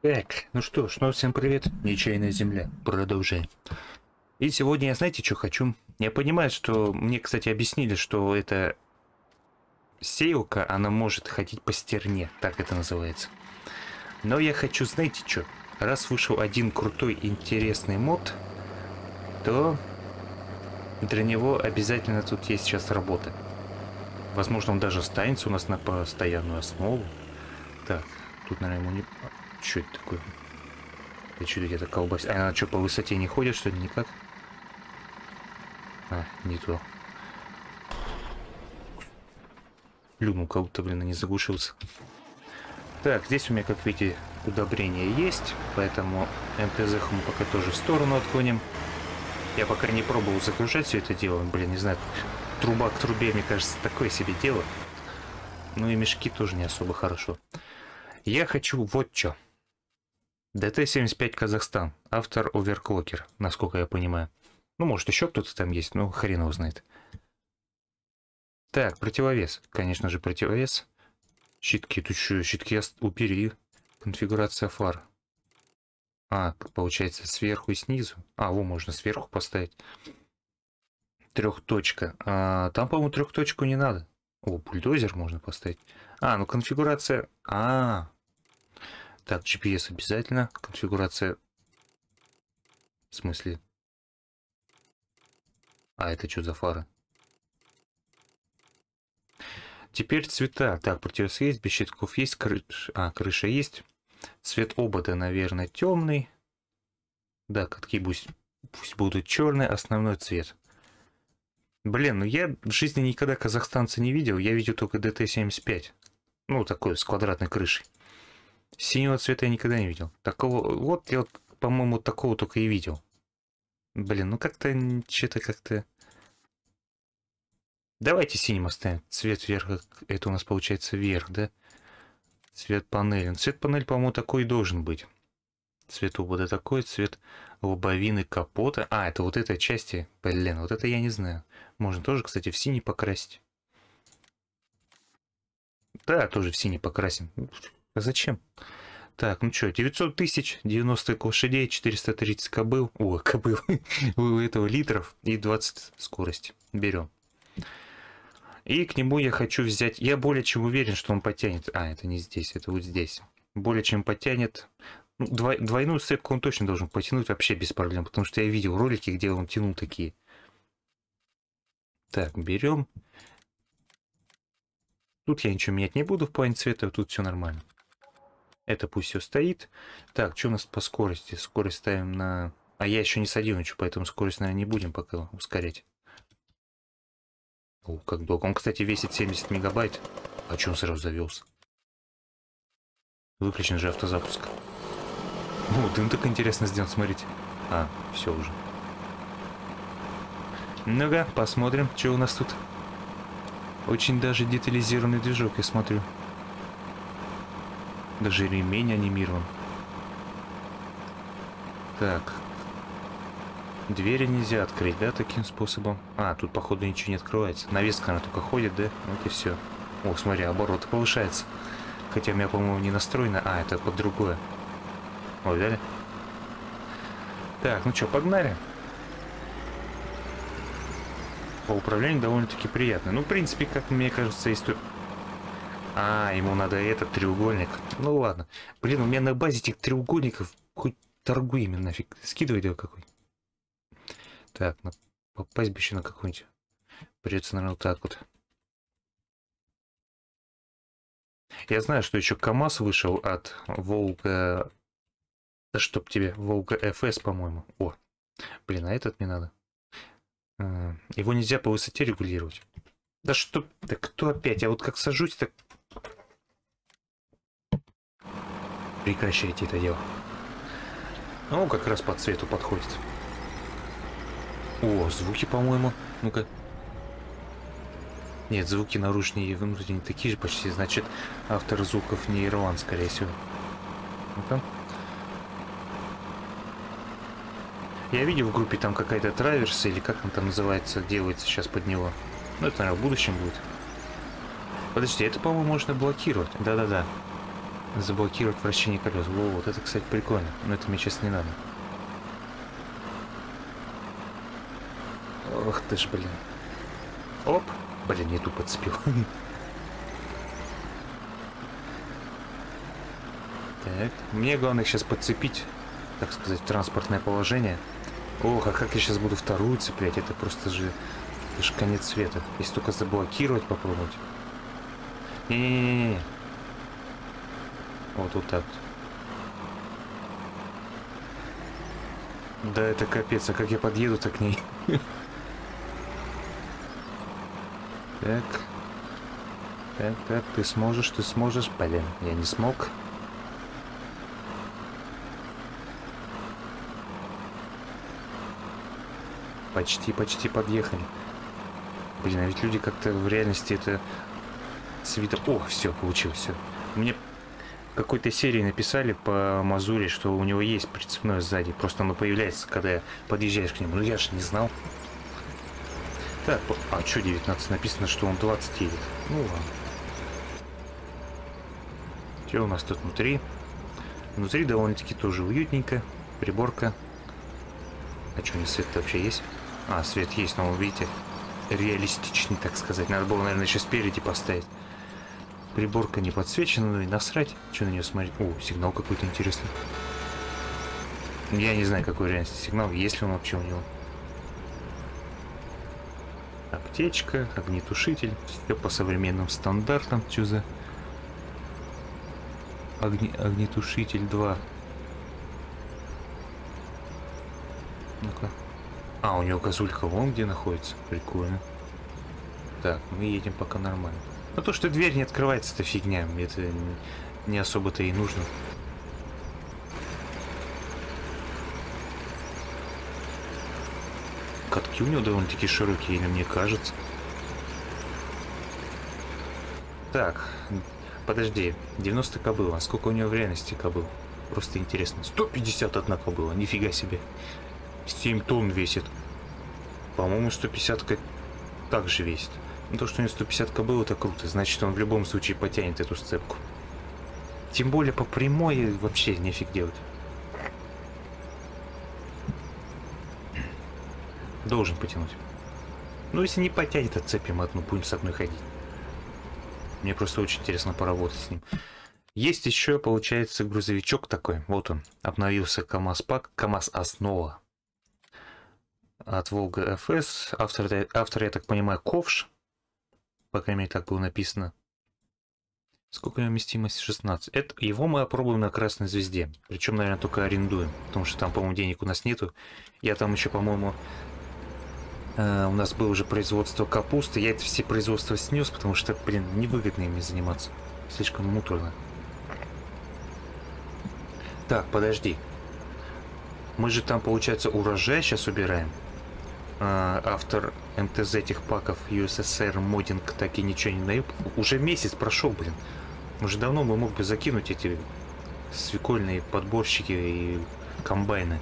Так, ну что ж, ну всем привет, Нечаянная Земля, продолжаем. И сегодня я, знаете, что хочу? Я понимаю, что мне, кстати, объяснили, что это сеялка, она может ходить по стерне, так это называется. Но я хочу, знаете что? Раз вышел один крутой интересный мод, то для него обязательно тут есть сейчас работа. Возможно, он даже останется у нас на постоянную основу. Так, тут, наверное, ему не... Что это такое? Я что где-то колбась? А она что, по высоте не ходит, что ли, никак? А, не то. Плюнул кого-то, блин, не заглушился. Так, здесь у меня, как видите, удобрение есть, поэтому МТЗ мы пока тоже в сторону отклоним. Я пока не пробовал загружать все это дело. Блин, не знаю, труба к трубе, мне кажется, такое себе дело. Ну и мешки тоже не особо хорошо. Я хочу вот что. ДТ-75 Казахстан. Автор Оверклокер, насколько я понимаю. Ну, может, еще кто-то там есть, но хрен его знает. Так, противовес. Конечно же, противовес. Щитки. Тут что, щитки убери. Конфигурация фар. А, получается, сверху и снизу. А, во, можно сверху поставить. Трехточка. А, там, по-моему, трехточку не надо. О, бульдозер можно поставить. А, ну конфигурация... А, так, GPS обязательно. Конфигурация... В смысле? А, это что за фары? Теперь цвета. Так, противовес есть, без щитков есть, крыша... А, крыша есть. Цвет обода, наверное, темный. Да, катки пусть, пусть будут черные, основной цвет. Блин, ну я в жизни никогда казахстанца не видел. Я видел только ДТ-75. Ну, такой, с квадратной крышей. Синего цвета я никогда не видел. Такого, вот я, по-моему, такого только и видел. Блин, ну как-то, что-то как-то... Давайте синим оставим. Цвет вверх, это у нас получается вверх, да? Цвет панели. Цвет панель, по-моему, такой и должен быть. Цвет обода такой, цвет лобовины капота. А, это вот этой части. Блин, вот это я не знаю. Можно тоже, кстати, в синий покрасить. Да, тоже в синий покрасим. А зачем? Так, ну что, 900 тысяч, 90 лошадей, 430 кобыл. О, кобыл. У этого литров и 20 скорости. Берем. И к нему я хочу взять... Я более чем уверен, что он потянет... А, это не здесь, это вот здесь. Более чем потянет... Ну, двой... Двойную сцепку он точно должен потянуть вообще без проблем, потому что я видел ролики, где он тянул такие. Так, берем. Тут я ничего менять не буду в плане цвета, тут все нормально. Это пусть все стоит. Так, что у нас по скорости? Скорость ставим на... А я еще не садил ничего, поэтому скорость, наверное, не будем пока ускорять. О, как долго. Он, кстати, весит 70 мегабайт. А чем сразу завелся? Выключен же автозапуск. Ну, дым так интересно сделан, смотрите. А, все уже. Ну-ка, посмотрим, что у нас тут. Очень даже детализированный движок, я смотрю. Даже ремень анимирован. Так. Двери нельзя открыть, да, таким способом? А, тут, походу, ничего не открывается. Навеска она только ходит, да? Вот и все. О, смотри, оборот повышается. Хотя у меня, по-моему, не настроено. А, это под другое. О, видали? Так, ну что, погнали. По управлению довольно-таки приятно. Ну, в принципе, как мне кажется, есть... А, ему надо этот треугольник. Ну ладно. Блин, у меня на базе этих треугольников хоть торгуй ими нафиг. Скидывай его какой. Так, попасть бы еще на какой-нибудь. Придется, наверное, вот так вот. Я знаю, что еще КАМАЗ вышел от Волга... Да чтоб тебе, Волга ФС, по-моему. О, блин, а этот не надо. А, его нельзя по высоте регулировать. Да что... Да кто опять? Я вот как сажусь, так Прекращайте это дело. Ну, как раз по цвету подходит. О, звуки, по-моему. Ну-ка. Нет, звуки наружные и внутренние такие же почти. Значит, автор звуков не Ирланд, скорее всего. Ну-ка. Я видел в группе там какая-то траверс, или как он там называется, делается сейчас под него. Ну, это, наверное, в будущем будет. Подожди, это, по-моему, можно блокировать. Да-да-да. Заблокировать вращение колес. Во, вот это, кстати, прикольно. Но это мне сейчас не надо. Ох ты ж, блин. Оп. Блин, не ту подцепил. Так, мне главное сейчас подцепить, так сказать, транспортное положение. Ох, а как я сейчас буду вторую цеплять? Это просто же, это же конец света. Если только заблокировать попробовать. Не-не-не-не. Вот, вот так Да это капец, а как я подъеду-то к ней? Так. Так, так, ты сможешь, ты сможешь. Блин, я не смог. Почти, почти подъехали. Блин, а ведь люди как-то в реальности это свитер... О, все, получилось, все. Мне какой-то серии написали по Мазуре, что у него есть прицепное сзади. Просто оно появляется, когда подъезжаешь к нему. Ну я же не знал. Так, а что 19? Написано, что он 20 едет. Ну ладно. Что у нас тут внутри? Внутри довольно-таки тоже уютненько. Приборка. А что, не свет вообще есть? А, свет есть, но вы видите, реалистичный, так сказать. Надо было, наверное, еще спереди поставить. Приборка не подсвечена, ну и насрать. Что на нее смотреть? О, сигнал какой-то интересный. Я не знаю, какой реальности сигнал, есть ли он вообще у него. Аптечка, огнетушитель, все по современным стандартам. Что за Огне... огнетушитель 2? Ну-ка. А, у него козулька вон где находится. Прикольно. Так, мы едем пока нормально. Но то, что дверь не открывается, это фигня. Это не особо-то и нужно. Катки у него довольно-таки широкие, или мне кажется. Так, подожди. 90 кобыл. А сколько у него в реальности кобыл? Просто интересно. 151 кобыла. Нифига себе. 7 тонн весит. По-моему, 150 также весит. Но то, что у него 150 кобыл, это круто. Значит, он в любом случае потянет эту сцепку. Тем более по прямой вообще нефиг делать. Должен потянуть. Ну, если не потянет, отцепим одну, будем с одной ходить. Мне просто очень интересно поработать с ним. Есть еще, получается, грузовичок такой. Вот он. Обновился КАМАЗ-пак. КАМАЗ-основа. От Волга ФС. Автор, автор, я так понимаю, Ковш. По крайней мере, так было написано. Сколько вместимость? 16. Это, его мы опробуем на Красной Звезде. Причем, наверное, только арендуем. Потому что там, по-моему, денег у нас нету. Я там еще, по-моему, э, у нас было уже производство капусты. Я это все производства снес, потому что, блин, невыгодно ими заниматься. Слишком муторно. Так, подожди. Мы же там, получается, урожай сейчас убираем. Э, автор МТЗ этих паков USSR модинг так и ничего не наеб. Уже месяц прошел, блин. Уже давно мы мог бы закинуть эти свекольные подборщики и комбайны.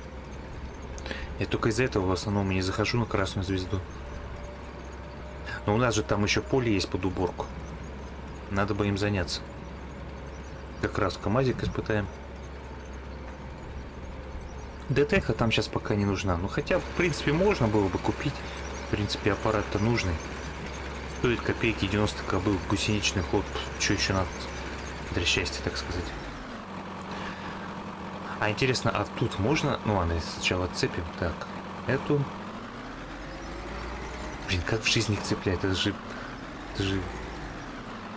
Я только из-за этого в основном не захожу на Красную Звезду. Но у нас же там еще поле есть под уборку. Надо бы им заняться. Как раз КамАЗик испытаем. ДТХ там сейчас пока не нужна. Ну хотя, в принципе, можно было бы купить. В принципе, аппарат-то нужный. Стоит копейки 90 кобыл, гусеничный ход. Что еще надо для счастья, так сказать. А интересно, а тут можно... Ну ладно, сначала отцепим. Так, эту... Блин, как в жизни их цеплять? Это же... Это же...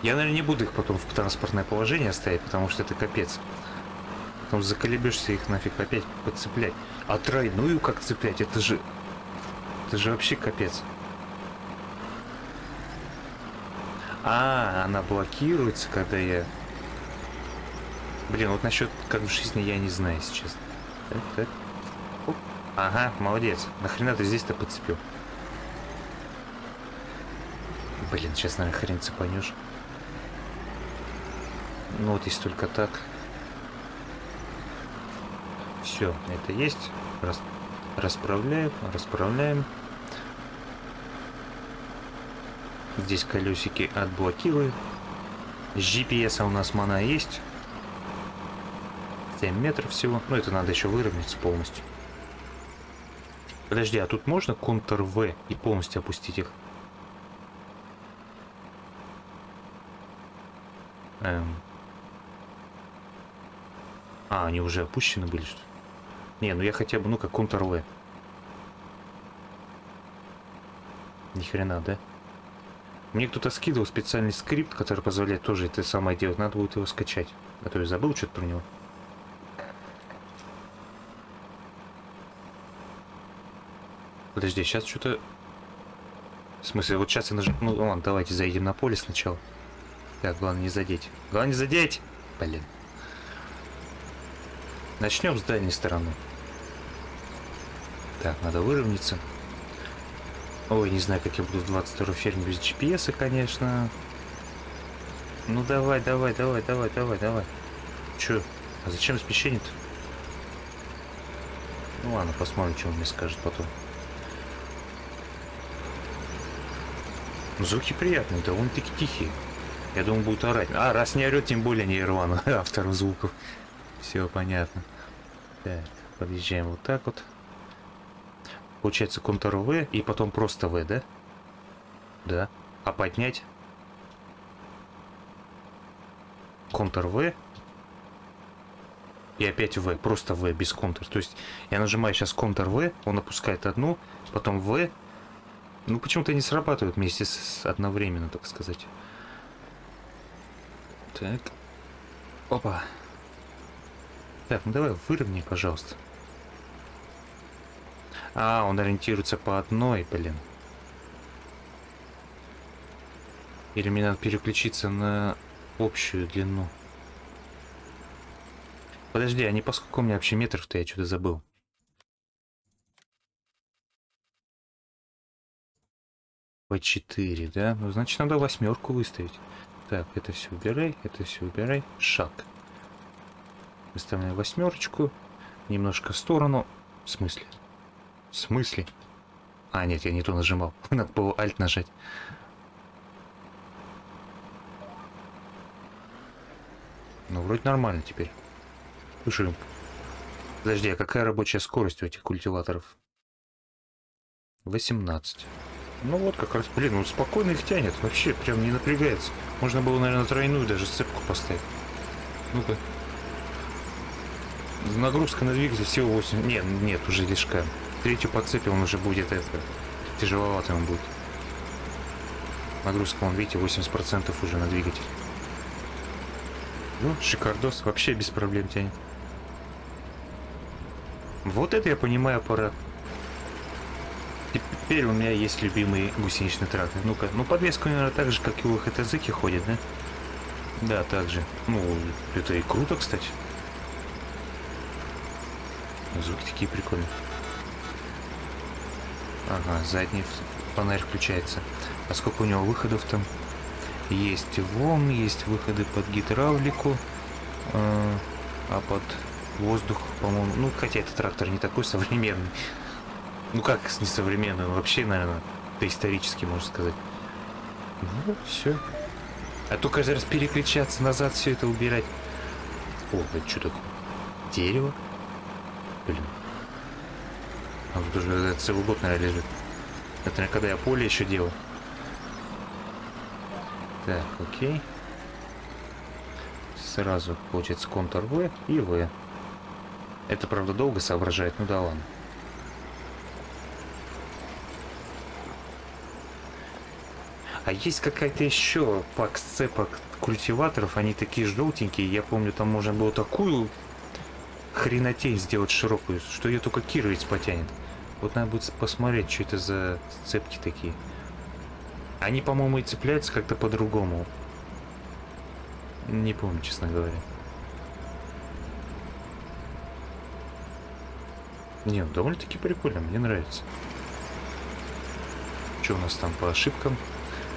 Я, наверное, не буду их потом в транспортное положение ставить, потому что это капец. Потом заколебешься их нафиг опять подцеплять. А тройную как цеплять? Это же... Это же вообще капец. А, она блокируется, когда я... Блин, вот насчет как в жизни я не знаю сейчас. Так, так. Оп. Ага, молодец. Нахрена ты здесь-то подцепил? Блин, сейчас, наверное, хрен цепанешь. Ну вот если только так. Все, это есть. Рас... Расправляем, расправляем. Здесь колесики отблокируем. С GPS у нас мана есть. 7 метров всего. Ну, это надо еще выровняться полностью. Подожди, а тут можно Ctrl-V и полностью опустить их? Эм. А, они уже опущены были, что ли? Не, ну я хотя бы, ну как Ctrl-V. Ни хрена, да? Мне кто-то скидывал специальный скрипт, который позволяет тоже это самое делать. Надо будет его скачать. А то я забыл что-то про него. Подожди, сейчас что-то... В смысле, вот сейчас я нажму... Ну ладно, давайте зайдем на поле сначала. Так, главное не задеть. Главное не задеть! Блин. Начнем с дальней стороны. Так, надо выровняться. Ой, не знаю, как я буду в 22 ферме без GPS, конечно. Ну давай, давай, давай, давай, давай, давай. Че? А зачем смещение-то? Ну ладно, посмотрим, что он мне скажет потом. Звуки приятные, довольно-таки тихие. Я думаю, будет орать. А, раз не орет, тем более не Ирвана, автором звуков. Все понятно. Так, подъезжаем вот так вот. Получается Ctrl-V и потом просто V, да? Да. А поднять? Ctrl-V. И опять V, просто V, без контур. То есть я нажимаю сейчас Ctrl-V, он опускает одну, потом V. Ну почему-то не срабатывают вместе с одновременно, так сказать. Так. Опа. Так, ну давай выровняй, пожалуйста. А, он ориентируется по одной, блин. Или мне надо переключиться на общую длину. Подожди, а не по сколько у меня вообще метров-то я что-то забыл. По 4, да? Ну, значит, надо восьмерку выставить. Так, это все убирай, это все убирай. Шаг. Выставляем восьмерочку. Немножко в сторону. В смысле? В смысле? А, нет, я не то нажимал. Надо было Alt нажать. Ну, вроде нормально теперь. Слушай, подожди, а какая рабочая скорость у этих культиваторов? 18. Ну вот, как раз, блин, он спокойно их тянет. Вообще, прям не напрягается. Можно было, наверное, тройную даже сцепку поставить. Ну-ка. Нагрузка на двигатель всего 8. Нет, нет, уже лишка. Третью подцепил, он уже будет это. Тяжеловато он будет. Нагрузка, вон, видите, 80% уже на двигатель. Ну, шикардос, вообще без проблем тянет. Вот это я понимаю аппарат. Теперь у меня есть любимый гусеничный трактор. Ну-ка, ну подвеска, наверное, так же, как и у ХТЗки ходит, да? Да, так же. Ну, это и круто, кстати. Звуки такие прикольные. Ага, задний фонарь включается. А сколько у него выходов там? Есть вон, есть выходы под гидравлику, э, а под воздух, по-моему... Ну, хотя этот трактор не такой современный. Ну как несовременный, он вообще, наверное, доисторический, можно сказать. Ну, все. А то каждый раз переключаться назад, все это убирать. О, это что такое? Дерево? Блин. А тут уже целый год, наверное, лежит. Это когда я поле еще делал. Так, окей. Сразу получается Ctrl-V и V. Это, правда, долго соображает, ну да ладно. А есть какая-то еще пак сцепок культиваторов, они такие желтенькие. Я помню, там можно было такую хренотень сделать широкую, что ее только Кировец потянет. Вот надо будет посмотреть, что это за сцепки такие. Они, по-моему, и цепляются как-то по-другому. Не помню, честно говоря. Не, ну, довольно-таки прикольно, мне нравится. Что у нас там по ошибкам?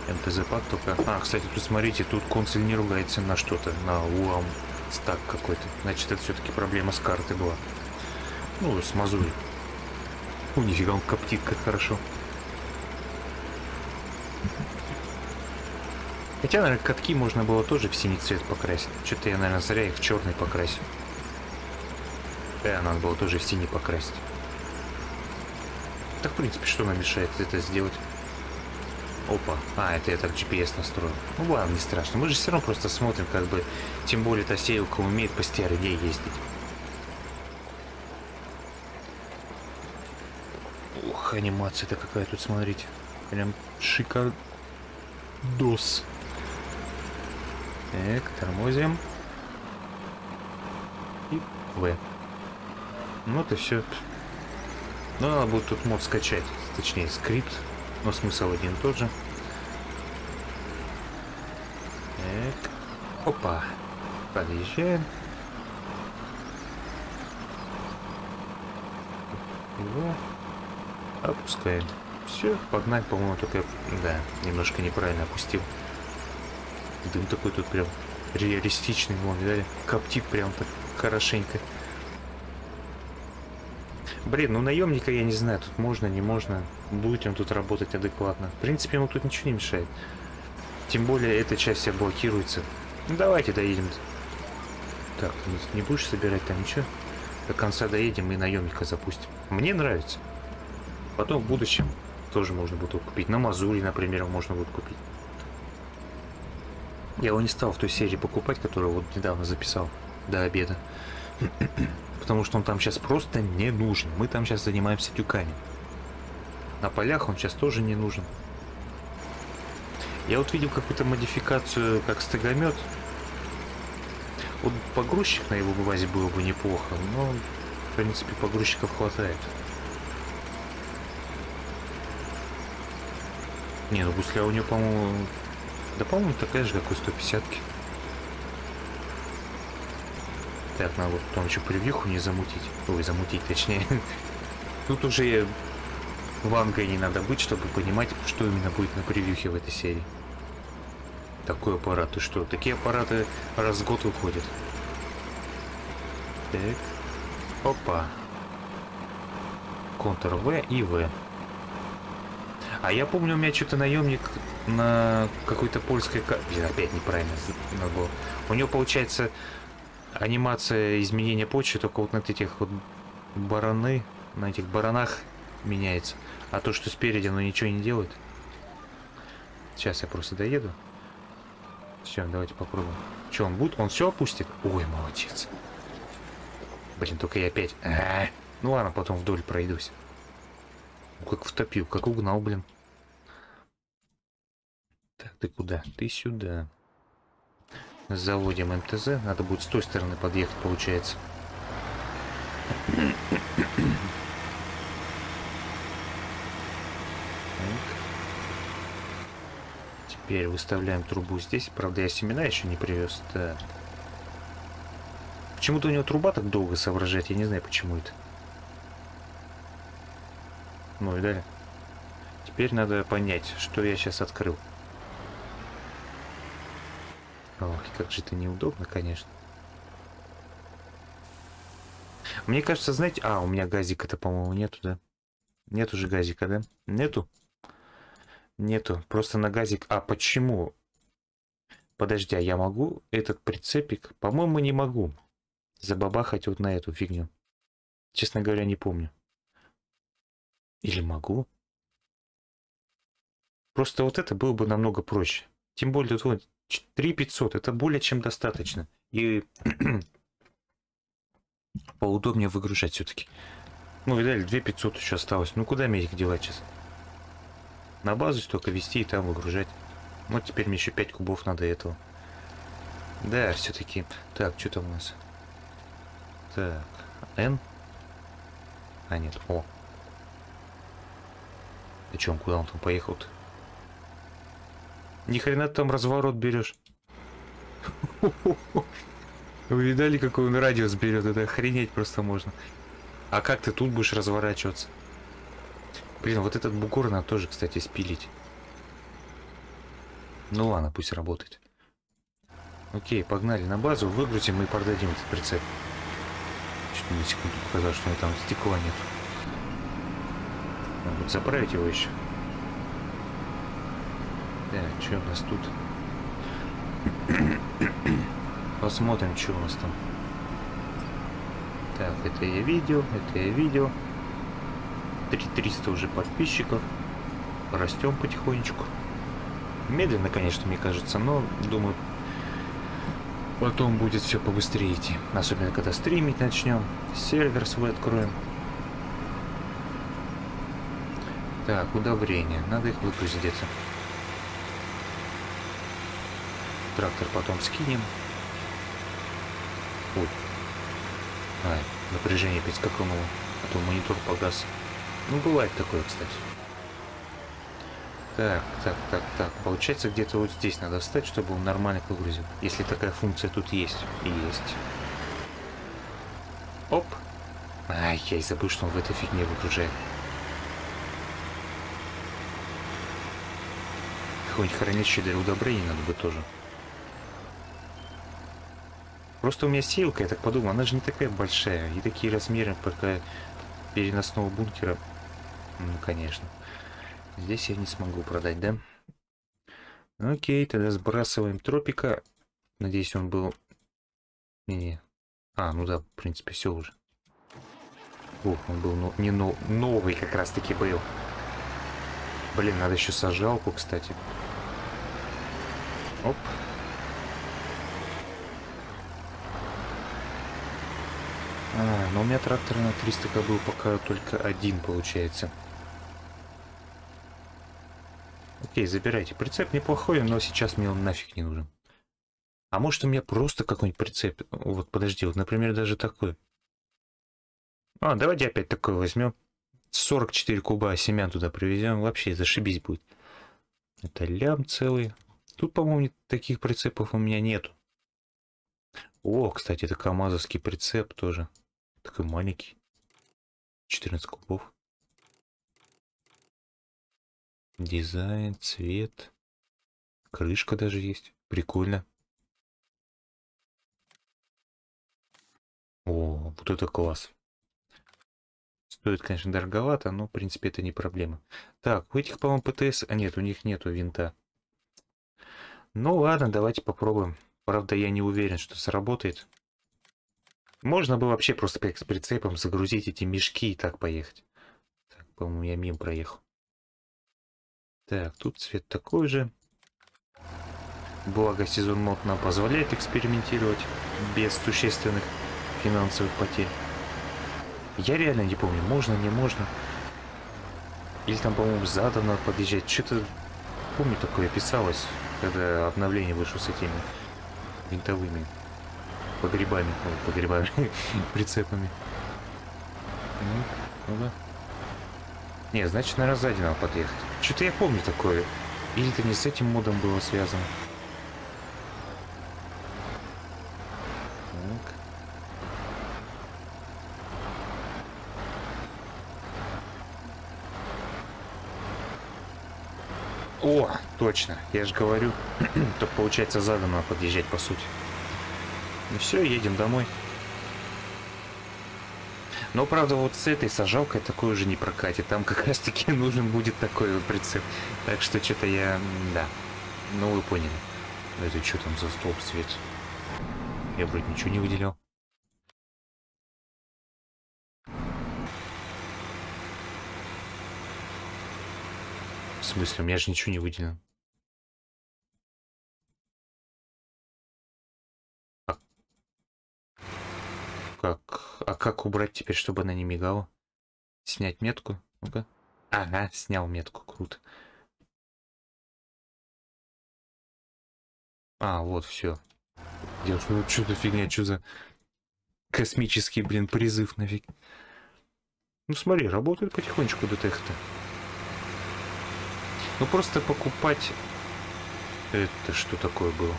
МТЗ-пак только... А, кстати, тут смотрите, тут консоль не ругается на что-то, на УАМ стак какой-то. Значит, это все-таки проблема с картой была. Ну, с мазурой. У нифига он коптит как хорошо. Хотя, наверное, катки можно было тоже в синий цвет покрасить. Что-то я, наверное, зря их в черный покрасил. Да, надо было тоже в синий покрасить. Так, в принципе, что нам мешает это сделать? Опа. А, это я так GPS настроил. Ну ладно, не страшно. Мы же все равно просто смотрим, как бы... Тем более, та сеялка умеет по стерне ездить. Ух, анимация-то какая тут, смотрите. Прям шикардос. Так, тормозим. И В. Ну, это все. Ну, надо будет тут мод скачать. Точнее, скрипт. Но смысл один тот же. Так. Опа. Подъезжаем. Его опускаем. Все, погнать, по-моему, только... Да, немножко неправильно опустил. Дым такой тут прям реалистичный, вон, видали? Коптит прям так хорошенько. Блин, ну наемника я не знаю, тут можно, не можно. Будет он тут работать адекватно. В принципе, ему тут ничего не мешает. Тем более, эта часть вся блокируется. Ну, давайте доедем. Так, не будешь собирать там ничего? До конца доедем и наемника запустим. Мне нравится. Потом в будущем тоже можно будет купить. На Мазуре, например, можно будет купить. Я его не стал в той серии покупать, которую вот недавно записал до обеда. Потому что он там сейчас просто не нужен. Мы там сейчас занимаемся тюками. На полях он сейчас тоже не нужен. Я вот видел какую-то модификацию, как стегомет. Вот погрузчик на его базе было бы неплохо, но, в принципе, погрузчиков хватает. Не, ну гусля у нее, по-моему... Да, по-моему, такая же, как у 150 -ки. Так, надо вот потом еще превьюху не замутить. Ой, замутить точнее. Тут уже вангой не надо быть, чтобы понимать, что именно будет на превьюхе в этой серии. Такой аппарат, ты что? Такие аппараты раз в год выходят. Так. Опа. В и В. А я помню, у меня что-то наемник на какой-то польской... Блин, опять неправильно было. У него, получается, анимация изменения почвы только вот на этих вот бараны, на этих баранах меняется. А то, что спереди, оно ничего не делает. Сейчас я просто доеду. Все, давайте попробуем. Что, он будет? Он все опустит? Ой, молодец. Блин, только я опять... А -а -а. Ну ладно, потом вдоль пройдусь. Как втопил, как угнал, блин. Так, ты куда? Ты сюда. Заводим МТЗ. Надо будет с той стороны подъехать, получается. Теперь выставляем трубу здесь. Правда, я семена еще не привез. Да. Почему-то у него труба так долго соображает. Я не знаю, почему это. Ну и далее. Теперь надо понять, что я сейчас открыл. Ох, как же это неудобно, конечно. Мне кажется, знаете... А, у меня газика-то, по-моему, нету, да? Нет уже газика, да? Нету? Нету. Просто на газик... А, почему? Подожди, а я могу этот прицепик? По-моему, не могу. Забабахать вот на эту фигню. Честно говоря, не помню. Или могу? Просто вот это было бы намного проще. Тем более, вот 3 500 это более чем достаточно. И поудобнее выгружать все-таки. Ну, видали, 2 500 еще осталось. Ну, куда мне их девать сейчас? На базу столько вести и там выгружать. Ну, теперь мне еще 5 кубов надо этого. Да, все-таки. Так, что там у нас? Так, N. А, нет, О. О чем, куда он там поехал-то? Ни хрена ты там разворот берешь. Вы видали, какой он радиус берет? Это охренеть просто можно. А как ты тут будешь разворачиваться? Блин, вот этот бугор надо тоже, кстати, спилить. Ну ладно, пусть работает. Окей, погнали на базу, выгрузим и продадим этот прицеп. Чуть на секунду показал, что у меня там стекла нет. Надо будет заправить его еще. Так, что у нас тут? Посмотрим, что у нас там. Так, это я видел, это я видел. 3300 уже подписчиков. Растем потихонечку. Медленно, конечно, мне кажется, но думаю, потом будет все побыстрее идти. Особенно, когда стримить начнем. Сервер свой откроем. Так, удобрения. Надо их выгрузить где-то. Трактор потом скинем. Ой. Ай, напряжение опять скакануло. А то монитор погас. Ну, бывает такое, кстати. Так, так, так, так. Получается, где-то вот здесь надо встать, чтобы он нормально выгрузил. Если такая функция тут есть. Есть. Оп. Ай, я и забыл, что он в этой фигне выгружает. Какое-нибудь хранилище для удобрений надо бы тоже. Просто у меня силка, я так подумал, она же не такая большая. И такие размеры пока переносного бункера. Ну, конечно. Здесь я не смогу продать, да? Окей, тогда сбрасываем тропика. Надеюсь, он был... Не-не. А, ну да, в принципе, все уже. Ух, он был ну, не но, новый как раз-таки был. Блин, надо еще сажалку, кстати. Оп. А, но у меня трактор на 300 был пока только один, получается. Окей, забирайте. Прицеп неплохой, но сейчас мне он нафиг не нужен. А может у меня просто какой-нибудь прицеп? Вот, подожди, вот, например, даже такой. А, давайте опять такой возьмем. 44 куба семян туда привезем. Вообще, зашибись будет. Это лям целый. Тут, по-моему, таких прицепов у меня нету. О, кстати, это КамАЗовский прицеп тоже. Такой маленький. 14 кубов. Дизайн, цвет. Крышка даже есть. Прикольно. О, вот это класс. Стоит, конечно, дороговато, но, в принципе, это не проблема. Так, у этих, по-моему, ПТС... А нет, у них нету винта. Ну ладно, давайте попробуем. Правда, я не уверен, что сработает. Можно было вообще просто с прицепом загрузить эти мешки и так поехать. Так, по-моему, я мимо проехал. Так, тут цвет такой же. Благо, сезон мод нам позволяет экспериментировать без существенных финансовых потерь. Я реально не помню, можно, не можно. Или там, по-моему, задано подъезжать. Что-то, помню, такое писалось, когда обновление вышло с этими винтовыми погребами, ой, погребами, прицепами. Ну, ну да. Не, значит, наверное, сзади надо подъехать. Что-то я помню такое. Или это не с этим модом было связано. Так. О, точно. Я же говорю, то получается задом надо подъезжать по сути. Ну все, едем домой. Но, правда, вот с этой сажалкой такой уже не прокатит. Там как раз-таки нужен будет такой вот прицеп. Так что что-то я... Да. Ну, вы поняли. Это что там за столб свет? Я вроде ничего не выделял. В смысле, у меня же ничего не выделено. Как? А как убрать теперь, чтобы она не мигала? Снять метку? Ну-ка. Ага, снял метку, круто. А, вот, все. Я ну, что за фигня, что за космический, блин, призыв нафиг. Ну смотри, работает потихонечку детектор. Ну просто покупать... Это что такое было?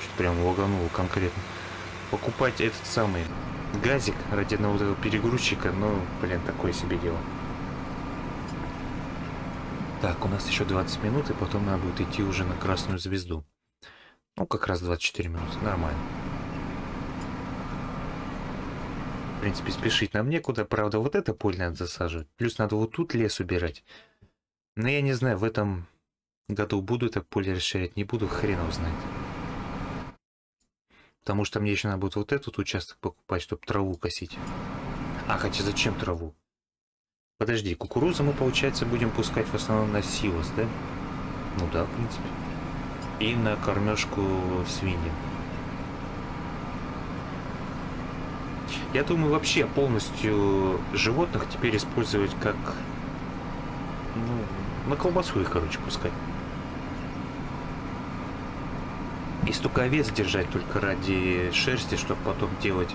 Что-то прям лагануло конкретно покупать этот самый газик ради одного этого перегрузчика, ну, блин, такое себе дело. Так, у нас еще 20 минут, и потом надо будет идти уже на красную звезду. Ну, как раз 24 минуты, нормально. В принципе, спешить нам некуда. Правда, вот это поле надо засаживать. Плюс надо вот тут лес убирать. Но я не знаю, в этом году буду это поле расширять, не буду, хрен его знает. Потому что мне еще надо будет вот этот участок покупать, чтобы траву косить. А, хотя зачем траву? Подожди, кукурузу мы, получается, будем пускать в основном на силос, да? Ну да, в принципе. И на кормежку свиньям. Я думаю, вообще полностью животных теперь использовать как... Ну, на колбасу их, короче, пускать. И столько овец держать только ради шерсти, чтобы потом делать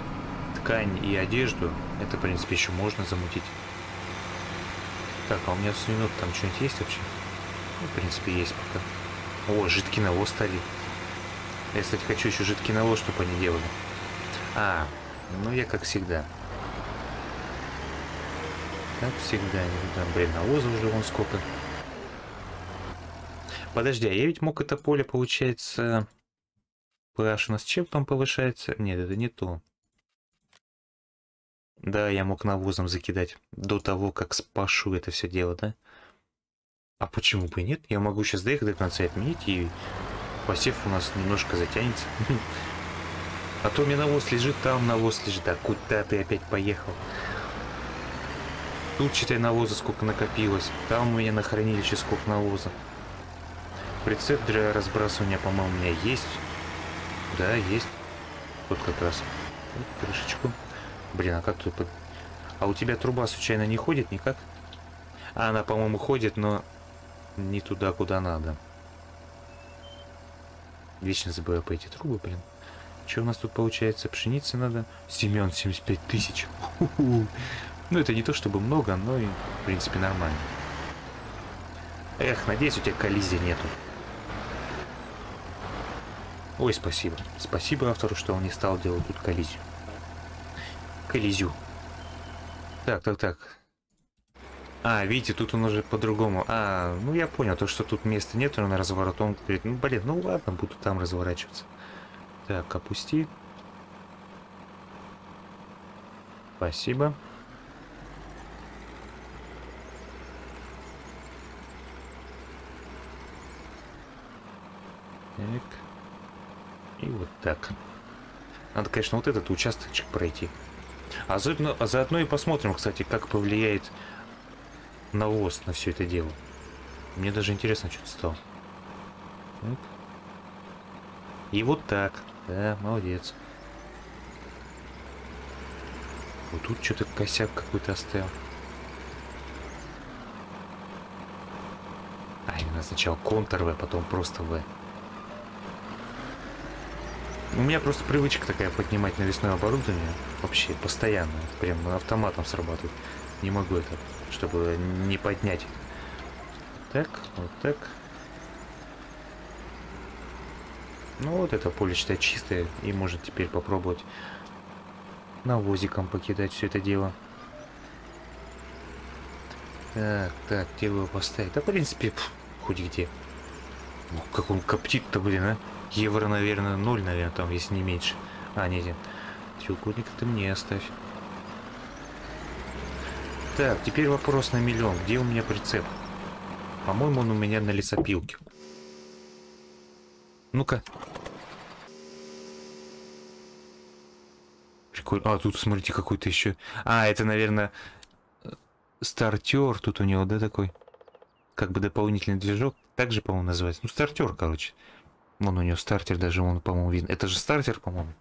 ткань и одежду, это, в принципе, еще можно замутить. Так, а у меня свинок там что-нибудь есть вообще? Ну, в принципе, есть пока. О, жидкий навоз стали. Я, кстати, хочу еще жидкий навоз, чтобы они делали. А, ну я как всегда. Как всегда. Там, блин, навоза уже вон сколько. Подожди, а я ведь мог это поле, получается... PH у нас чем там повышается? Нет, это не то. Да, я мог навозом закидать до того, как спашу это все дело, да? А почему бы и нет? Я могу сейчас доехать до конца отменить, и посев у нас немножко затянется. А то у меня навоз лежит, там навоз лежит. А куда ты опять поехал? Тут, считай, навоза сколько накопилось. Там у меня на хранилище сколько навоза. Прицеп для разбрасывания, по-моему, у меня есть. Да, есть. Вот как раз. Вот крышечку. Блин, а как тут... А у тебя труба случайно не ходит никак? А, она, по-моему, ходит, но не туда, куда надо. Вечно забываю по эти трубы, блин. Что у нас тут получается? Пшеницы надо? Семен 75 тысяч. Ну, это не то чтобы много, но и, в принципе, нормально. Эх, надеюсь, у тебя коллизии нету. Ой, спасибо. Спасибо автору, что он не стал делать тут коллизию. Коллизию. Так, так, так. А, видите, тут он уже по-другому. А, ну я понял, то, что тут места нет, на разворот. Он говорит, ну блин, ну ладно, буду там разворачиваться. Так, опусти. Спасибо. Так. И вот так. Надо, конечно, вот этот участочек пройти. А заодно, а заодно и посмотрим, кстати, как повлияет навоз на все это дело. Мне даже интересно что-то стало. Так. И вот так. Да, молодец. Вот тут что-то косяк какой-то оставил. А, именно сначала контр В, потом просто В. У меня просто привычка такая поднимать навесное оборудование. Вообще, постоянно. Прям автоматом срабатывает. Не могу это, чтобы не поднять. Так, вот так. Ну вот это поле, считай, чистое. И можно теперь попробовать навозиком покидать все это дело. Так, так, где его поставить? Да, в принципе, пф, хоть где. Ох, как он коптит-то, блин, а. Евро, наверное, ноль, наверное, там, если не меньше. А, нет, нет. Треугольник ты мне оставь. Так, теперь вопрос на миллион. Где у меня прицеп? По-моему, он у меня на лесопилке. Ну-ка. Прикольно. А, тут, смотрите, какой-то еще... А, это, наверное, стартер тут у него, да, такой? Как бы дополнительный движок. Так же, по-моему, называется. Ну, стартер, короче. Вон у него стартер даже, он, по-моему, видно. Это же стартер, по-моему.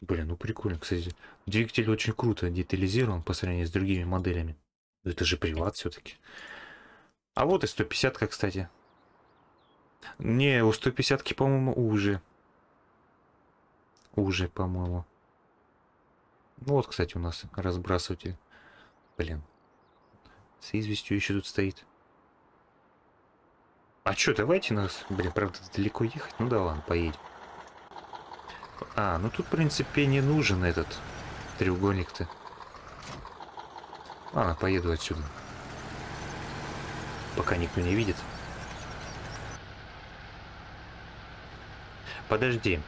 Блин, ну прикольно, кстати. Двигатель очень круто детализирован по сравнению с другими моделями. Это же приват все-таки. А вот и 150, кстати. Не, у 150-ки, по-моему, уже. Уже, по-моему. Ну вот, кстати, у нас разбрасыватель. Блин. С известью еще тут стоит. А что, давайте нас... Блин, правда, далеко ехать? Ну да ладно, поедем. А, ну тут, в принципе, не нужен этот треугольник-то. Ладно, поеду отсюда. Пока никто не видит. Подожди.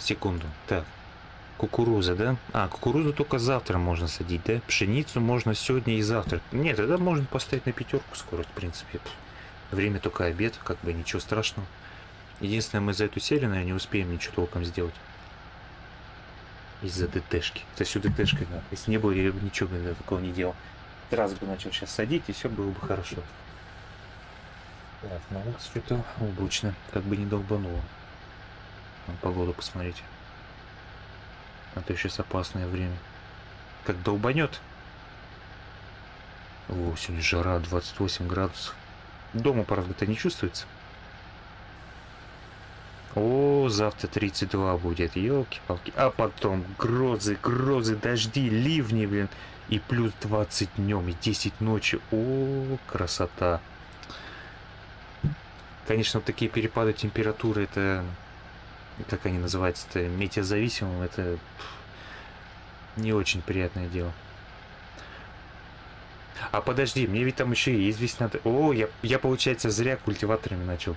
Секунду. Так. Кукуруза, да? А, кукурузу только завтра можно садить, да? Пшеницу можно сегодня и завтра. Нет, тогда можно поставить на пятерку скорость, в принципе. Время только обед, как бы ничего страшного. Единственное, мы за эту серию, наверное, не успеем ничего толком сделать. Из-за ДТшки. Это все ДТшка, да. Если не было, я бы ничего бы такого не делал. Сразу бы начал сейчас садить, и все было бы хорошо. Так, ну что-то облачно. Как бы не долбануло. На погоду посмотрите. А то сейчас опасное время. Как долбанет. О, сегодня жара 28 градусов. Дома, правда, это не чувствуется. О, завтра 32 будет, елки-палки. А потом грозы, грозы, дожди, ливни, блин. И плюс 20 днем, и 10 ночи. О, красота. Конечно, вот такие перепады температуры, это... Как они называются-то? Метеозависимым, это... Не очень приятное дело. А подожди, мне ведь там еще и известь надо... О, я, я получается, зря культиваторами начал.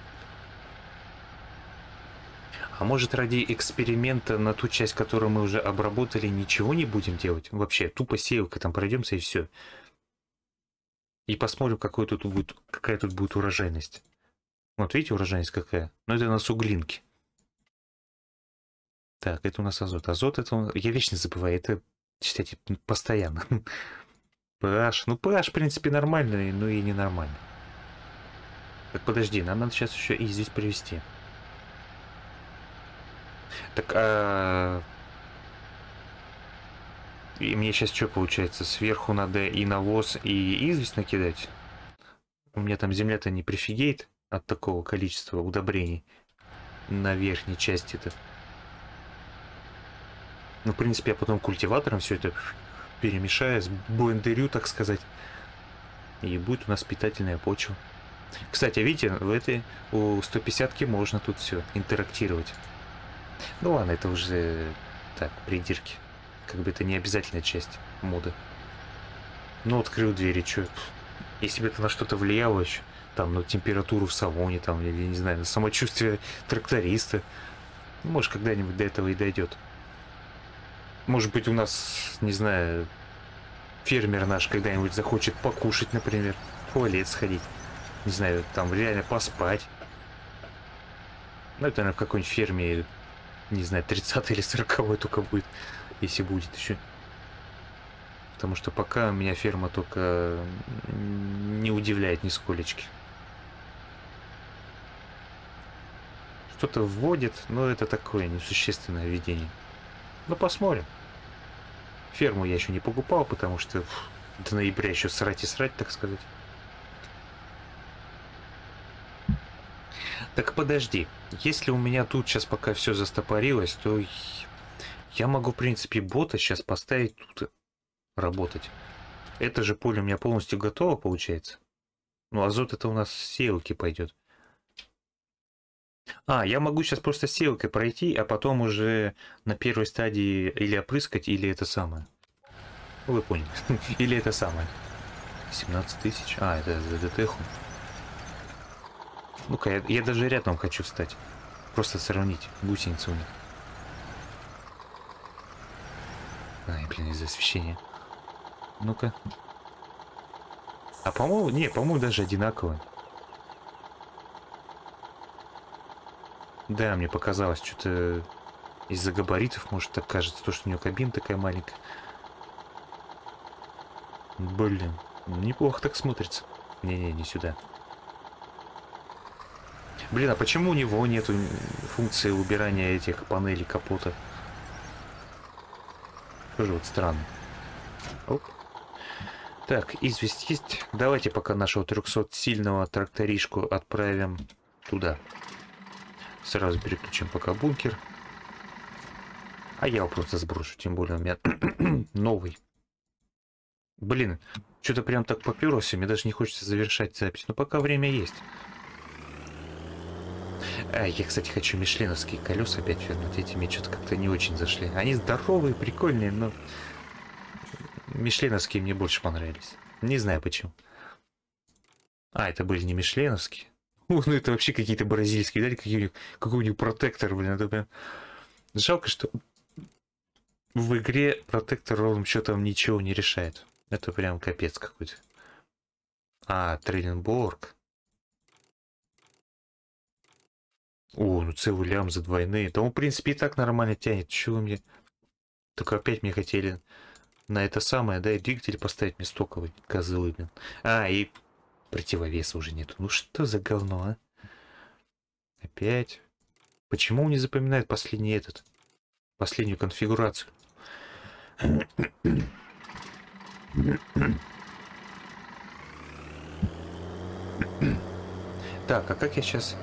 А может ради эксперимента на ту часть, которую мы уже обработали, ничего не будем делать? Вообще, тупо сеялка там пройдемся и все. И посмотрим, какой тут будет, какая тут будет урожайность. Вот видите, урожайность какая? Ну это на суглинке. Так, это у нас азот. Азот это... Я вечно забываю, это, кстати, постоянно. PH. Ну, PH, в принципе, нормальный, но и ненормальный. Так, подожди, нам надо сейчас еще и здесь привести. Так, а... И мне сейчас что получается? Сверху надо и навоз, и известь накидать? У меня там земля-то не прифигеет от такого количества удобрений на верхней части-то. Ну, в принципе, я потом культиватором все это перемешаю, с блендерю, так сказать. И будет у нас питательная почва. Кстати, видите, в этой у 150-ки можно тут все интерактировать. Ну ладно, это уже так, придирки. Как бы это не обязательная часть моды. Ну, открыл двери, что? Если бы это на что-то влияло еще, там, на температуру в салоне, там, или, не знаю, на самочувствие тракториста, ну, может, когда-нибудь до этого и дойдет. Может быть, у нас, не знаю, фермер наш когда-нибудь захочет покушать, например, в туалет сходить. Не знаю, там реально поспать. Ну, это, наверное, в какой-нибудь ферме не знаю, 30 или 40 только будет, если будет еще. Потому что пока меня ферма только не удивляет нисколечки. Что-то вводит, но это такое несущественное введение. Ну, посмотрим. Ферму я еще не покупал, потому что до ноября еще срать и срать, так сказать. Так подожди, если у меня тут сейчас пока все застопорилось, то я могу, в принципе, бота сейчас поставить тут работать. Это же поле у меня полностью готово, получается. Ну, азот это у нас с сеялки пойдет. А, я могу сейчас просто сеялкой пройти, а потом уже на первой стадии или опрыскать, или это самое. Ну, вы поняли. или это самое. 17 тысяч. А, это за ДТХу. Ну-ка, я, я даже рядом хочу встать. Просто сравнить гусеницы у них. Ай, блин, из-за освещения. Ну-ка. А по-моему, не, по-моему, даже одинаково. Да, мне показалось, что-то из-за габаритов, может, так кажется, то, что у него кабина такая маленькая. Блин, неплохо так смотрится. Не-не, не сюда. Блин, а почему у него нету функции убирания этих панелей капота? Тоже вот странно. Оп. Так, известь есть. Давайте пока нашего 300-сильного тракторишку отправим туда. Сразу переключим пока бункер. А я его просто сброшу, тем более у меня новый. Блин, что-то прям так поперлось, мне даже не хочется завершать запись. Но пока время есть. А, я, кстати, хочу мишленовские колеса опять вернуть. Эти мне что-то как-то не очень зашли. Они здоровые, прикольные, но... Мишленовские мне больше понравились. Не знаю почему. А, это были не мишленовские. Ну это вообще какие-то бразильские, да, какие, какой у них протектор, блин, это прям... Жалко, что в игре протектор ровным счетом ничего не решает. Это прям капец какой-то. А, Трейленборг. О, ну целый лям за двойные. Да он, в принципе, и так нормально тянет. Чего мне... Только опять мне хотели на это самое, да, и двигатель поставить мне стоковый. Козлы, блин. А, и противовеса уже нету. Ну что за говно, а? Опять. Почему он не запоминает последний этот? Последнюю конфигурацию? Так, а как я сейчас...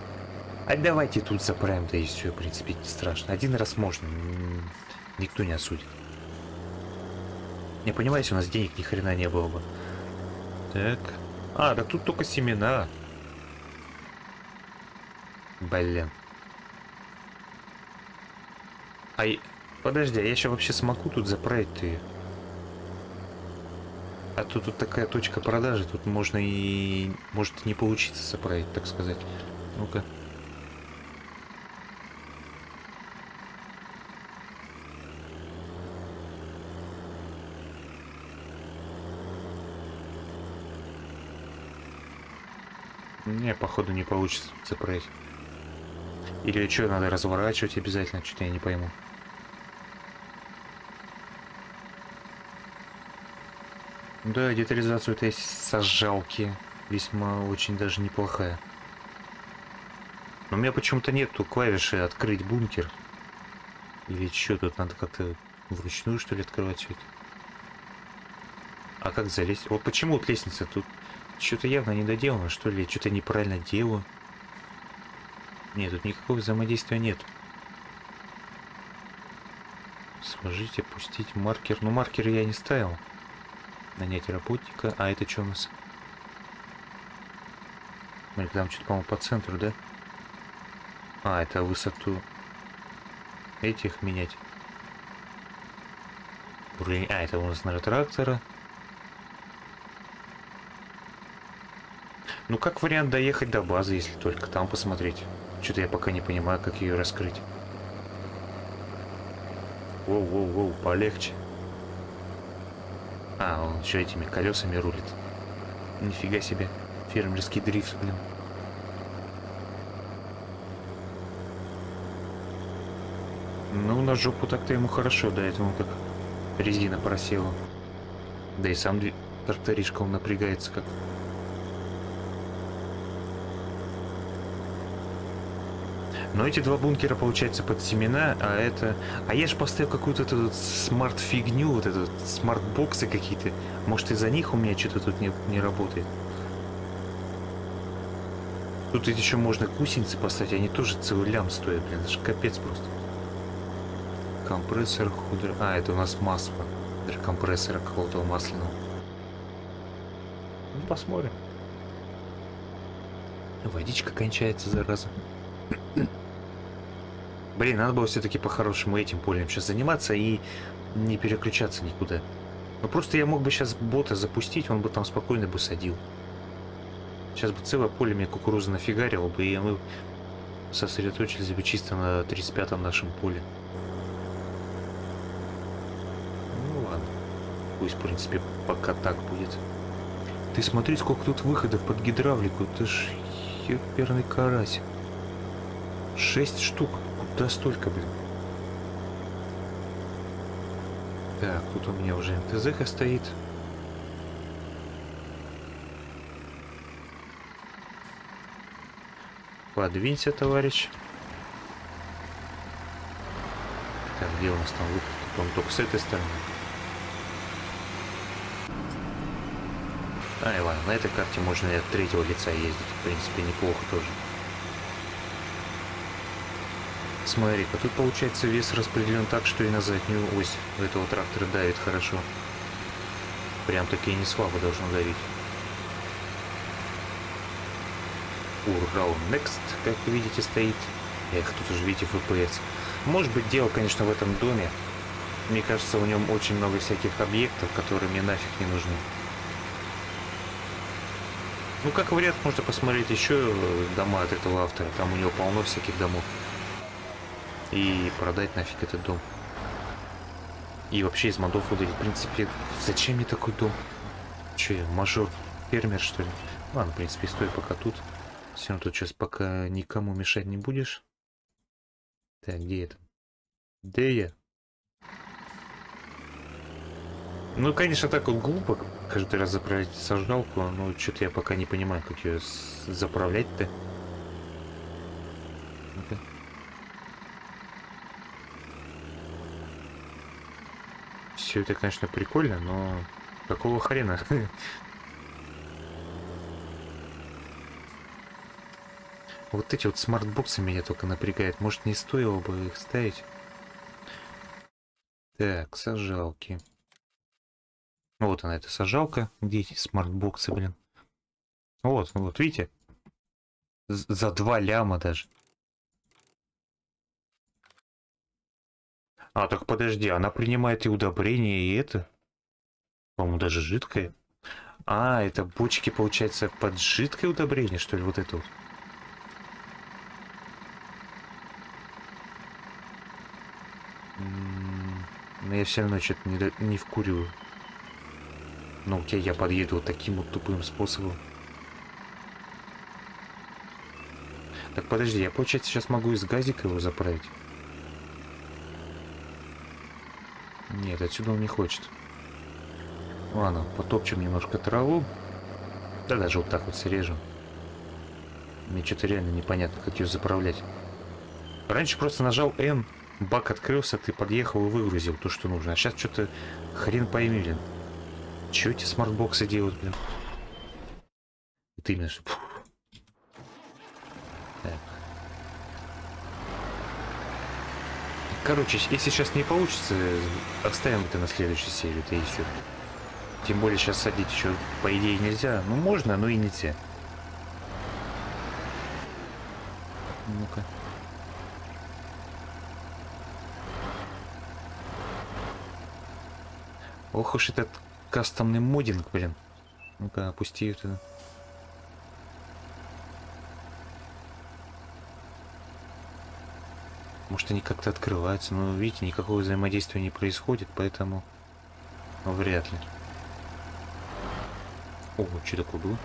А давайте тут заправим, да и все, в принципе, не страшно. Один раз можно, никто не осудит. Не понимаете, у нас денег ни хрена не было бы. Так. А, да тут только семена. Блин. Ай, подожди, а я еще вообще смогу тут заправить ты? А тут, тут такая точка продажи, тут можно и... Может не получиться заправить, так сказать. Ну-ка. Не, походу не получится заправить. Или что, надо разворачивать обязательно? Что-то я не пойму. Да, детализацию этой сажалки весьма очень даже неплохая. Но у меня почему-то нету клавиши открыть бункер. Или что тут надо как-то вручную что ли открывать все это? А как залезть? Вот почему вот лестница тут что-то явно не доделано, что ли? Что-то неправильно делаю. Нет, тут никакого взаимодействия нет. Сложить, опустить маркер. Ну, маркер я не ставил. Нанять работника. А это что у нас? Смотри, там что-то, по-моему, по центру, да? А, это высоту этих менять. А, это у нас, наверное, трактора. Ну, как вариант доехать до базы, если только там посмотреть. Что-то я пока не понимаю, как ее раскрыть. Воу-воу-воу, полегче. А, он еще этими колесами рулит. Нифига себе. Фермерский дрифт, блин. Ну, на жопу так-то ему хорошо, до этого как резина просела. Да и сам тракторишка он напрягается как Но эти два бункера, получается, под семена, а это... А я же поставил какую-то тут smart -фигню, вот эту smart box ы какие-то. Может, из-за них у меня что-то тут не, не работает. Тут еще можно гусеницы поставить, они тоже целый лям стоят, блин, это же капец просто. Компрессор худр... А, это у нас масло. Для компрессора какого-то масляного. Ну, посмотрим. Водичка кончается, зараза. Блин, надо было все-таки по-хорошему этим полем сейчас заниматься и не переключаться никуда. Ну просто я мог бы сейчас бота запустить, он бы там спокойно бы садил. Сейчас бы целое поле мне кукурузы нафигарило бы, и мы сосредоточились бы чисто на 35-м нашем поле. Ну ладно. Пусть, в принципе, пока так будет. Ты смотри, сколько тут выходов под гидравлику. Это ж ёперный карась. Шесть штук. Куда столько, блин? Так, тут у меня уже МТЗ стоит. Подвинься, товарищ. Так, где у нас там выход? Он только с этой стороны. А, и ладно, на этой карте можно и от третьего лица ездить. В принципе, неплохо тоже. Смотри-ка, тут получается вес распределен так, что и на заднюю ось у этого трактора давит хорошо. Прям таки не слабо должно давить. Урал Next, как видите, стоит. Эх, тут уже видите FPS. Может быть, дело, конечно, в этом доме. Мне кажется, в нем очень много всяких объектов, которые мне нафиг не нужны. Ну, как вариант, можно посмотреть еще дома от этого автора. Там у него полно всяких домов и продать нафиг этот дом. И вообще из модов удалить. В принципе, зачем мне такой дом? Че я, мажор, фермер, что ли? Ладно, в принципе, стой пока тут. Все равно тут сейчас пока никому мешать не будешь. Так, где это? Где я? Ну, конечно, так вот глупо каждый раз заправлять сожгалку, но что-то я пока не понимаю, как ее заправлять-то. Все это, конечно, прикольно, но какого хрена? Вот эти вот smart box ы меня только напрягают. Может, не стоило бы их ставить? Так, сажалки. Вот она, эта сажалка. Где эти smart box ы, блин? Вот, вот, видите? За два ляма даже. А, так подожди, она принимает и удобрение, и это? По-моему, даже жидкое. А, это бочки, получается, под жидкое удобрение, что ли, вот это вот? Но я все равно что-то не, не вкуриваю. Ну окей, я подъеду вот таким вот тупым способом. Так, подожди, я, получается, сейчас могу из газика его заправить? Нет, отсюда он не хочет. Ладно, потопчем немножко траву. Да даже вот так вот срежем. Мне что-то реально непонятно, как ее заправлять. Раньше просто нажал N, бак открылся, ты подъехал и выгрузил то, что нужно. А сейчас что-то хрен пойми, блин. Че эти smart box ы делают, блин? Это именно что... Короче, если сейчас не получится, оставим это на следующей серии, это и все. Тем более сейчас садить еще, по идее, нельзя. Ну, можно, но и нельзя. Ну-ка. Ох уж этот кастомный модинг, блин. Ну-ка, опусти это. Может они как-то открываются, но видите, никакого взаимодействия не происходит, поэтому ну, вряд ли. О, что такое было?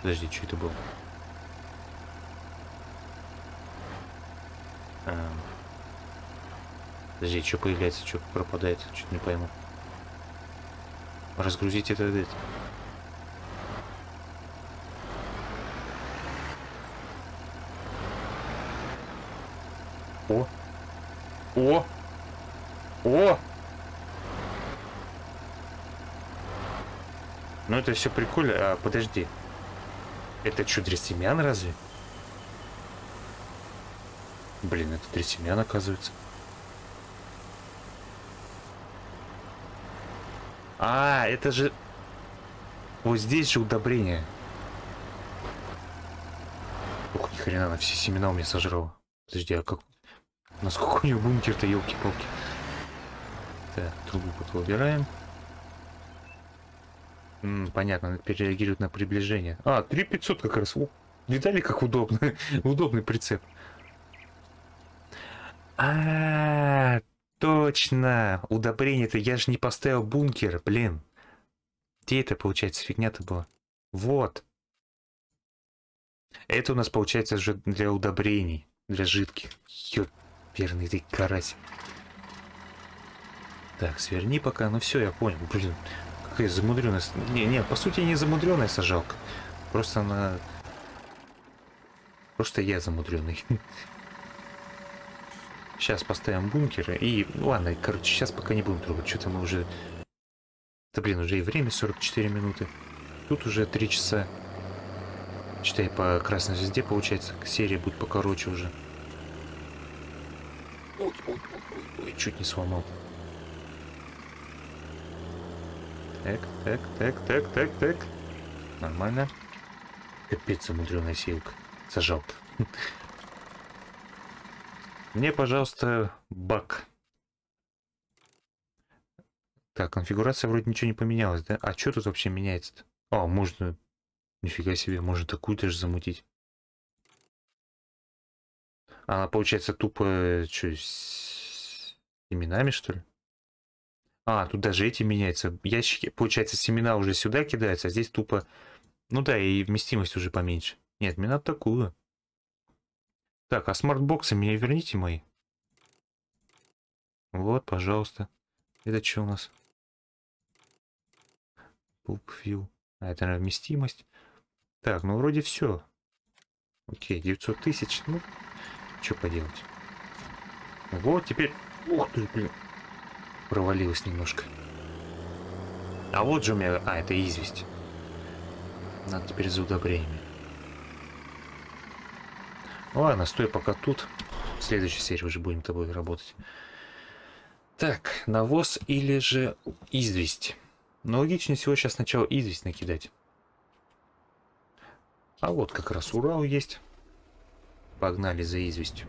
Подожди, что это было? А... Подожди, что появляется, что пропадает, что-то не пойму. Разгрузить это, это. О! О! О! Ну это все прикольно. А, подожди. Это что, дресемян разве? Блин, это дресемян оказывается. А, это же... Вот здесь же удобрение. Ух, ни хрена, она все семена у меня сожрала. Подожди, а как... Насколько у нее бункер-то, елки-палки. Так, трубу вот убираем. М -м, понятно, перереагирует на приближение. А, 3500 как раз. Видали, как удобно? Удобный прицеп. А, -а, -а Точно! Удобрение-то я же не поставил бункер, блин. Где это, получается, фигня-то была? Вот. Это у нас, получается, же для удобрений. Для жидких. Ёперный ты карась. Так, сверни пока. Ну все, я понял. Блин, какая замудренная... Не, не, по сути, не замудренная сажалка. Просто она... Просто я замудренный. Сейчас поставим бункеры и... Ладно, короче, сейчас пока не будем трогать. Что-то мы уже... Да блин, уже и время 44 минуты. Тут уже 3 часа. Читай по красной звезде, получается. Серия будет покороче уже. Ой, чуть не сломал. Так, так, так, так, так, так. Нормально. Капец, замудренная силка. Сажалка. Мне, пожалуйста, бак. Так, конфигурация вроде ничего не поменялась, да? А что тут вообще меняется-то? О, можно... Нифига себе, можно такую даже замутить. Она, получается, тупо... Что, с именами, что ли? А, тут даже эти меняются. Ящики, получается, семена уже сюда кидаются, а здесь тупо... Ну да, и вместимость уже поменьше. Нет, мне надо такую. Так, а smart box ы мне верните мои. Вот, пожалуйста. Это что у нас? Bulk А, это, наверное, вместимость. Так, ну вроде все. Окей, 900 тысяч. Ну, что поделать. Вот, теперь... Ух ты, блин. Провалилась немножко. А вот же у меня... А, это известь. Надо теперь за удобрениями. Ладно, стой пока тут. В следующей серии уже будем с тобой работать. Так, навоз или же известь. Но логичнее всего сейчас сначала известь накидать. А вот как раз Урал есть. Погнали за известью.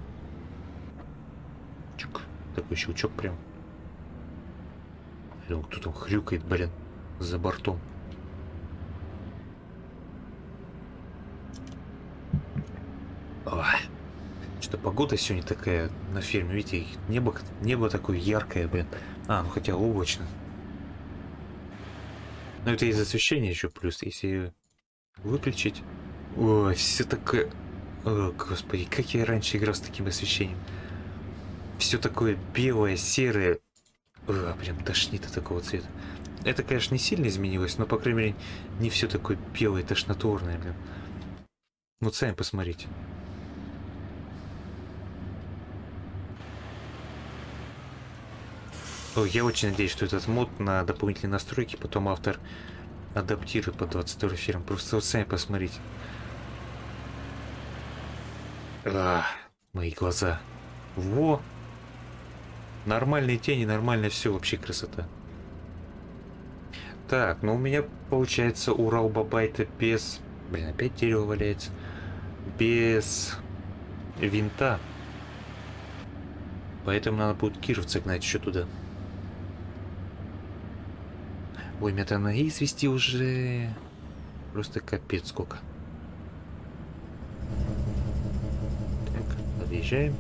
Чук. Такой щелчок прям. Кто там хрюкает, блин, за бортом. Что-то погода сегодня такая на ферме, видите, небо, небо такое яркое, блин. А, ну хотя облачно. Но это из освещения еще плюс, если выключить. Ой, все такое... О, господи, как я раньше играл с таким освещением. Все такое белое, серое. О, прям тошнит от такого цвета. Это, конечно, не сильно изменилось, но, по крайней мере, не все такое белое, тошнотворное, блин. Ну, сами посмотрите. О, я очень надеюсь, что этот мод на дополнительные настройки потом автор адаптирует под 22 фирм. Просто вот сами посмотрите. А, мои глаза. Во! Нормальные тени, нормально все, вообще красота. Так, ну у меня получается Урал Бабайта без... Блин, опять дерево валяется. Без винта. Поэтому надо будет кировца гнать еще туда. Ой, меня там ноги свести уже... Просто капец сколько. Так, подъезжаем.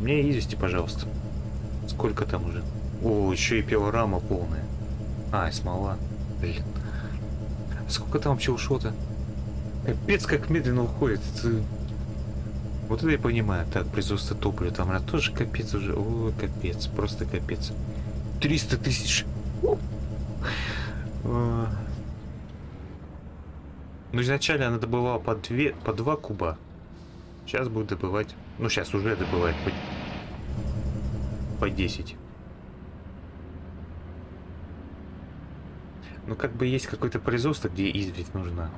Мне извести, пожалуйста. Сколько там уже? О, еще и пилорама полная. А, смола. Блин. Сколько там вообще ушло-то? Капец, как медленно уходит. Это... Вот это я понимаю. Так, производство топлива. Там она тоже капец уже. О, капец. Просто капец. 300 тысяч. А. Ну, изначально она добывала по, две, по 2 куба. Сейчас будет добывать... Ну, сейчас уже добывает по, по 10. Ну, как бы есть какое-то производство, где известь нужна.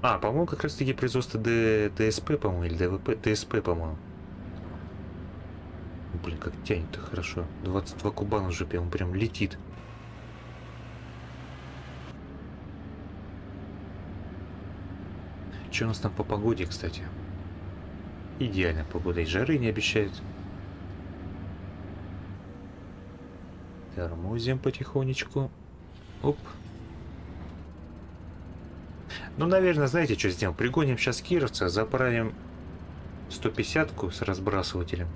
А, по-моему, как раз таки производство Д, ДСП, по-моему, или ДВП, ДСП, по-моему. Блин, как тянет-то хорошо. 22 кубан уже прям, прям летит. Что у нас там по погоде, кстати? Идеальная погода. И жары не обещают. Тормозим потихонечку. Оп. Ну, наверное, знаете, что сделаем? Пригоним сейчас Кировца, заправим 150-ку с разбрасывателем.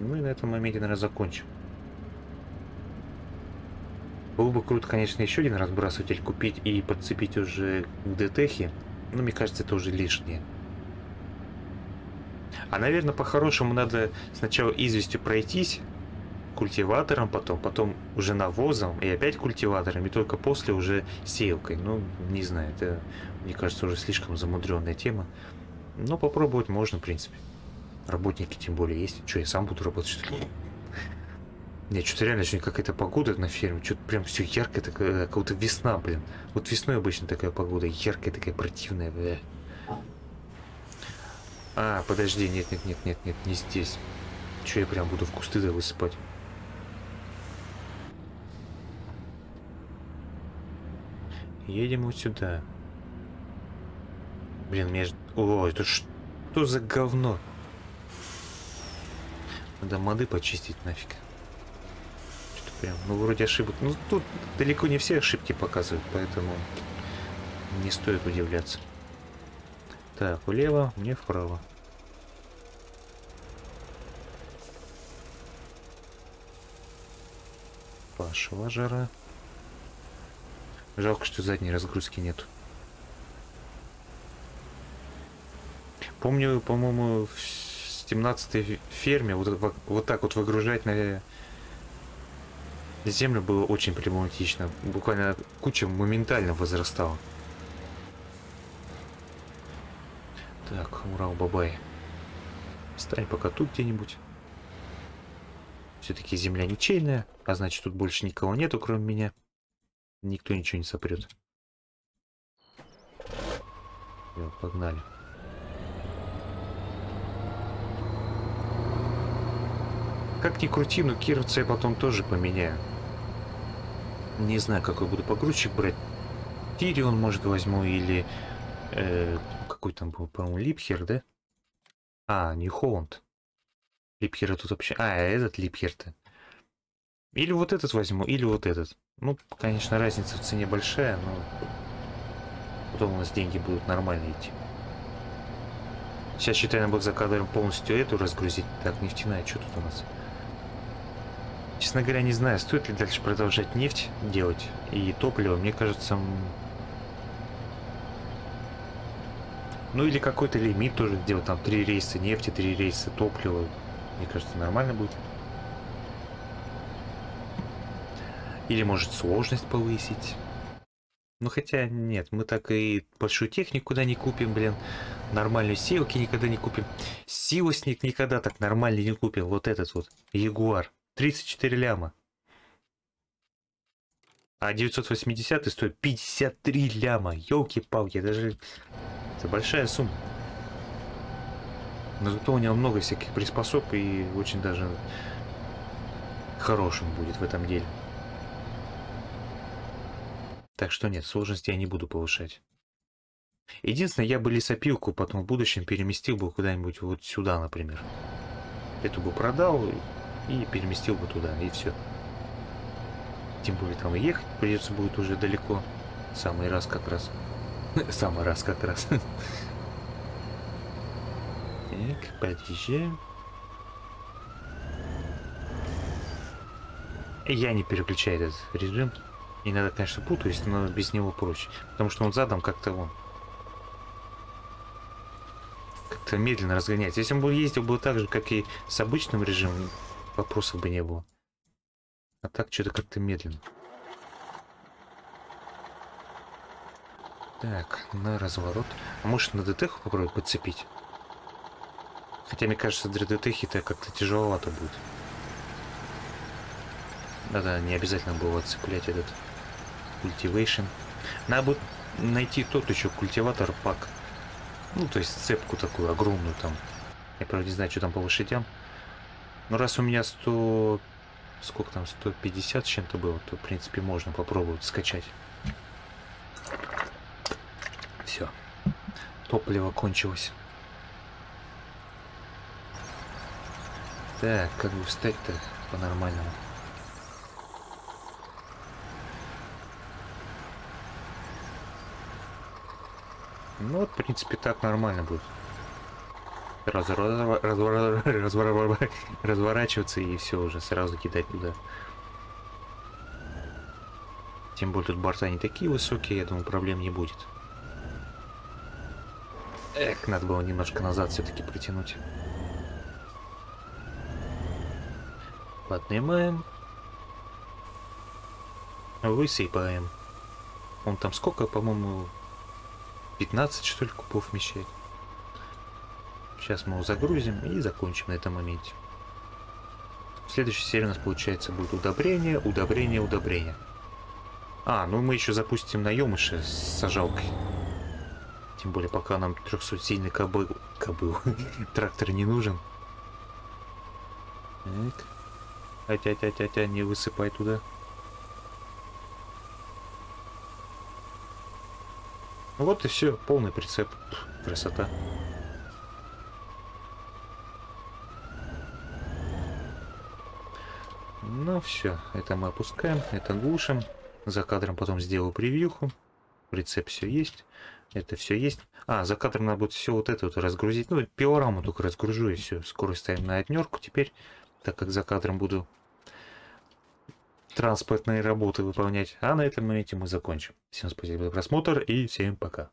Ну и на этом моменте, наверное, закончим. Было бы круто, конечно, еще один разбрасыватель купить и подцепить уже к ДТХе. Но мне кажется, это уже лишнее. А, наверное, по-хорошему надо сначала известью пройтись, культиватором потом, потом уже навозом и опять культиватором, и только после уже сеялкой. Ну, не знаю, это, мне кажется, уже слишком замудренная тема. Но попробовать можно, в принципе. Работники тем более есть. Что, я сам буду работать, что ли? Не, что-то реально сегодня какая-то погода на ферме. Что-то прям все яркое, такая, как будто весна, блин. Вот весной обычно такая погода. Яркая, такая противная, бля. А, подожди, нет, нет, нет, нет, нет, не здесь. Че я прям буду в кусты-то высыпать? Едем вот сюда. Блин, мне... О, это что за говно? Надо моды почистить нафиг. Прям, ну, вроде ошибок. Ну, тут далеко не все ошибки показывают, поэтому не стоит удивляться. Так, влево, мне вправо. Пошла жара. Жалко, что задней разгрузки нет. Помню, по-моему, в 17 ферме вот, вот так вот выгружать на землю было очень проблематично. Буквально куча моментально возрастала. Так, Урал Бабай. Стань пока тут где-нибудь. Все-таки земля ничейная, а значит тут больше никого нету, кроме меня. Никто ничего не сопрет. Все, погнали. Как ни крути, но Кировца я потом тоже поменяю. Не знаю, какой буду погрузчик брать. Тирион, может, возьму, или... Э, какой там был, по-моему, Липхер, да? А, не Холланд. Липхера тут вообще... А, этот Липхер-то. Или вот этот возьму, или вот этот. Ну, конечно, разница в цене большая, но... Потом у нас деньги будут нормально идти. Сейчас, считай, надо будет за кадром полностью эту разгрузить. Так, нефтяная, что тут у нас? Честно говоря, не знаю, стоит ли дальше продолжать нефть делать и топливо. Мне кажется... Ну или какой-то лимит тоже сделать. Там три рейса нефти, три рейса топлива. Мне кажется, нормально будет. Или может сложность повысить. Ну хотя нет, мы так и большую технику куда не купим, блин. Нормальную силки никогда не купим. Силосник никогда так нормально не купил. Вот этот вот, Ягуар. 34 ляма. А 980 стоит 53 ляма. Елки-палки, даже... Это большая сумма. Но зато у него много всяких приспособ и очень даже хорошим будет в этом деле. Так что нет, сложности я не буду повышать. Единственное, я бы лесопилку потом в будущем переместил бы куда-нибудь вот сюда, например. Эту бы продал и переместил бы туда, и все. Тем более там и ехать придется будет уже далеко. Самый раз как раз. Самый раз как раз. Так, подъезжаем. Я не переключаю этот режим. Иногда, конечно, путаюсь, но без него проще. Потому что он задом как-то он как-то медленно разгоняется. Если он бы ездил бы так же, как и с обычным режимом, вопросов бы не было. А так что-то как-то медленно. Так, на разворот. А может на ДТХ попробовать подцепить? Хотя, мне кажется, для ДТХ-то как-то тяжеловато будет. Да-да, не обязательно было цеплять этот культивейшн. Надо будет найти тот еще культиватор пак. Ну, то есть цепку такую огромную там. Я, правда, не знаю, что там по лошадям. Но раз у меня 100... Сколько там? 150 с чем-то было, то, в принципе, можно попробовать скачать. Топливо кончилось. Так, как бы встать-то по-нормальному? Ну вот, в принципе, так нормально будет. Раз, раз, раз, раз, разворачиваться и все уже сразу кидать туда. Тем более тут борта не такие высокие, я думаю, проблем не будет. Эх, надо было немножко назад все-таки протянуть. Поднимаем. Высыпаем. Он там сколько, по-моему, 15 что ли кубов вмещает. Сейчас мы его загрузим и закончим на этом моменте. В следующей серии у нас получается будет удобрение, удобрение, удобрение. А, ну мы еще запустим наемыша с сажалкой. Тем более пока нам 300 сильный кобыл, кобыл, трактор не нужен. Так. Атя-тя-тя-тя, не высыпай туда. Вот и все, полный прицеп. Красота. Ну все, это мы опускаем, это глушим. За кадром потом сделаю превьюху. Прицеп все есть. Это все есть. А, за кадром надо будет все вот это вот разгрузить. Ну, пилораму только разгружу и все. Скорость ставим на однерку теперь, так как за кадром буду транспортные работы выполнять. А на этом моменте мы закончим. Всем спасибо за просмотр и всем пока.